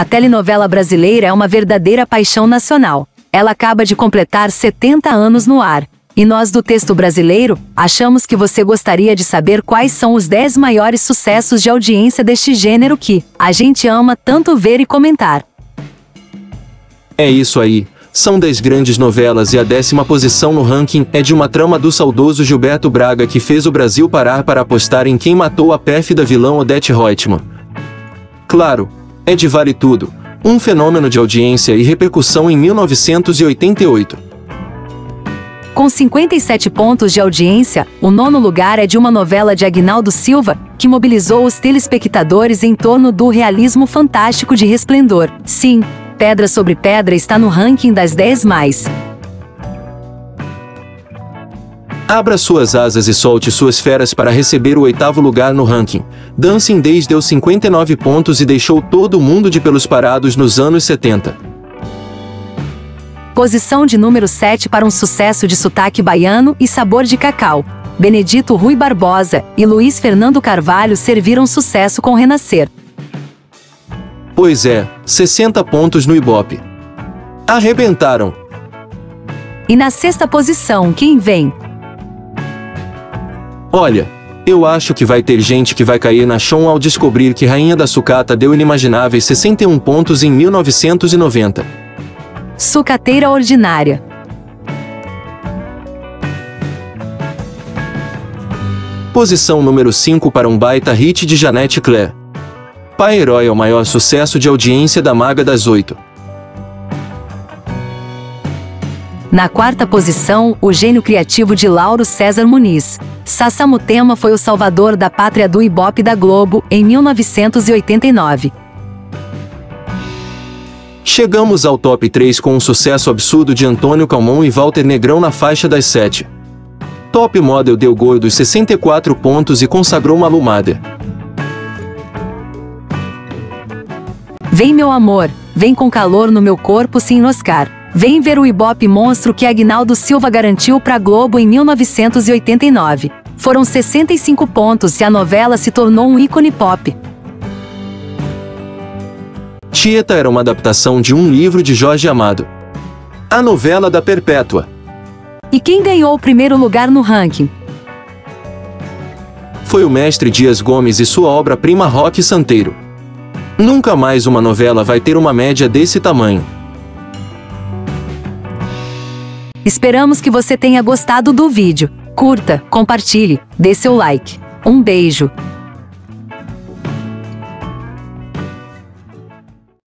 A telenovela brasileira é uma verdadeira paixão nacional. Ela acaba de completar 70 anos no ar. E nós do texto brasileiro, achamos que você gostaria de saber quais são os 10 maiores sucessos de audiência deste gênero que a gente ama tanto ver e comentar. É isso aí. São 10 grandes novelas e a décima posição no ranking é de uma trama do saudoso Gilberto Braga que fez o Brasil parar para apostar em quem matou a pérfida vilã Odette Reutemann. Claro, é de Vale Tudo, um fenômeno de audiência e repercussão em 1988. Com 57 pontos de audiência, o nono lugar é de uma novela de Agnaldo Silva, que mobilizou os telespectadores em torno do realismo fantástico de Resplendor. Sim, Pedra sobre Pedra está no ranking das 10 mais. Abra suas asas e solte suas feras para receber o oitavo lugar no ranking. Dancing Days deu 59 pontos e deixou todo mundo de pelos parados nos anos 70. Posição de número 7 para um sucesso de sotaque baiano e sabor de cacau. Benedito Rui Barbosa e Luiz Fernando Carvalho serviram sucesso com Renascer. Pois é, 60 pontos no Ibope. Arrebentaram. E na sexta posição, quem vem? Olha, eu acho que vai ter gente que vai cair na chão ao descobrir que Rainha da Sucata deu inimagináveis 61 pontos em 1990. Sucateira ordinária. Posição número 5 para um baita hit de Janete Claire. Pai Herói é o maior sucesso de audiência da Maga das Oito. Na quarta posição, o gênio criativo de Lauro César Muniz. Sassamutema foi o salvador da pátria do Ibope da Globo, em 1989. Chegamos ao top 3 com um sucesso absurdo de Antônio Calmon e Walter Negrão na faixa das 7. Top Model deu gol dos 64 pontos e consagrou Malumada. Vem meu amor, vem com calor no meu corpo se enroscar. Vem ver o Ibope monstro que Agnaldo Silva garantiu para Globo em 1989. Foram 65 pontos e a novela se tornou um ícone pop. Tieta era uma adaptação de um livro de Jorge Amado. A novela da Perpétua. E quem ganhou o primeiro lugar no ranking? Foi o mestre Dias Gomes e sua obra-prima Rock Santeiro. Nunca mais uma novela vai ter uma média desse tamanho. Esperamos que você tenha gostado do vídeo. Curta, compartilhe, dê seu like. Um beijo.